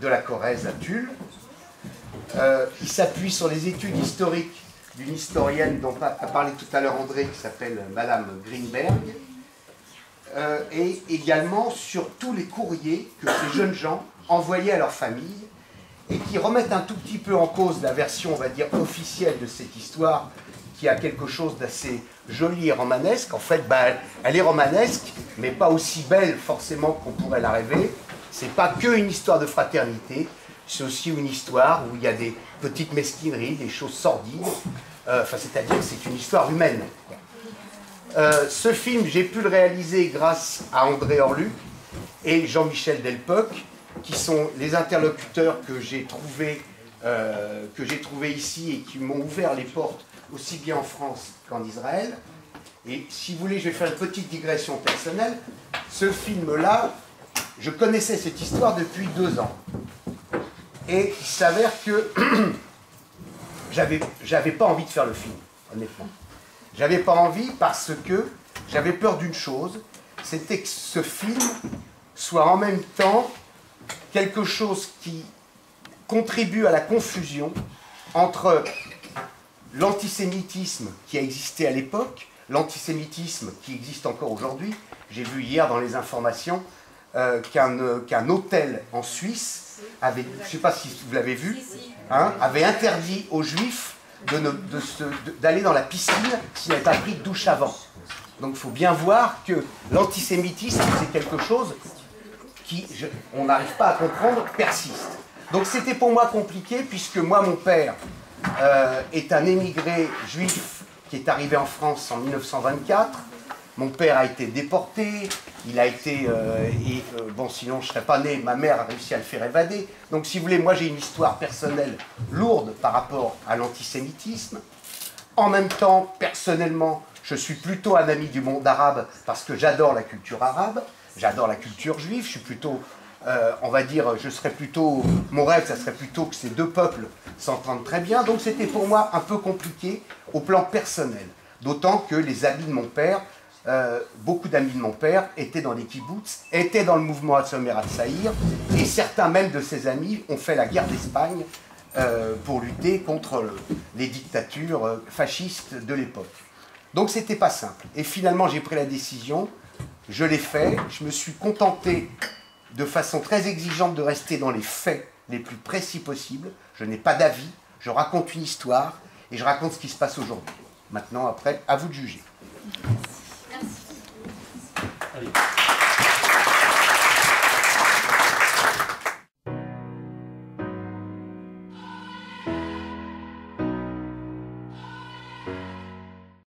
de la Corrèze à Tulle. Euh, il s'appuie sur les études historiques d'une historienne dont a parlé tout à l'heure André, qui s'appelle Madame Greenberg, euh, et également sur tous les courriers que ces jeunes gens envoyaient à leur famille et qui remettent un tout petit peu en cause la version, on va dire, officielle de cette histoire, qui a quelque chose d'assez joli et romanesque. En fait, bah, elle est romanesque, mais pas aussi belle forcément qu'on pourrait la rêver. C'est pas que une histoire de fraternité, c'est aussi une histoire où il y a des petites mesquineries, des choses sordides. Euh, c'est-à-dire que c'est une histoire humaine. Euh, ce film, j'ai pu le réaliser grâce à André Orluc et Jean-Michel Delpeuch, qui sont les interlocuteurs que j'ai trouvés, euh, que j'ai trouvés ici et qui m'ont ouvert les portes aussi bien en France qu'en Israël. Et si vous voulez, je vais faire une petite digression personnelle. Ce film-là, je connaissais cette histoire depuis deux ans. Et il s'avère que j'avais, j'avais pas envie de faire le film, honnêtement. J'avais pas envie parce que j'avais peur d'une chose, c'était que ce film soit en même temps quelque chose qui contribue à la confusion entre l'antisémitisme qui a existé à l'époque, l'antisémitisme qui existe encore aujourd'hui. J'ai vu hier dans les informations euh, euh, qu'un hôtel en Suisse avait, je ne sais pas si vous l'avez vu, hein, avait interdit aux juifs d'aller dans la piscine s'ils n'avaient pas pris de douche avant. Donc il faut bien voir que l'antisémitisme, c'est quelque chose qui, on n'arrive pas à comprendre, persiste. Donc c'était pour moi compliqué, puisque moi, mon père euh, est un émigré juif qui est arrivé en France en 1924. Mon père a été déporté, il a été... Euh, et, euh, bon, sinon je ne serais pas né, ma mère a réussi à le faire évader. Donc si vous voulez, moi j'ai une histoire personnelle lourde par rapport à l'antisémitisme. En même temps, personnellement, je suis plutôt un ami du monde arabe parce que j'adore la culture arabe. J'adore la culture juive, je suis plutôt, euh, on va dire, je serais plutôt, mon rêve, ça serait plutôt que ces deux peuples s'entendent très bien. Donc c'était pour moi un peu compliqué au plan personnel. D'autant que les amis de mon père, euh, beaucoup d'amis de mon père étaient dans les kibbutz, étaient dans le mouvement Hatzomer Saïr, et certains même de ses amis ont fait la guerre d'Espagne euh, pour lutter contre les dictatures fascistes de l'époque. Donc c'était pas simple. Et finalement j'ai pris la décision je l'ai fait, je me suis contenté de façon très exigeante de rester dans les faits les plus précis possibles. Je n'ai pas d'avis, je raconte une histoire et je raconte ce qui se passe aujourd'hui. Maintenant, après, à vous de juger. はい。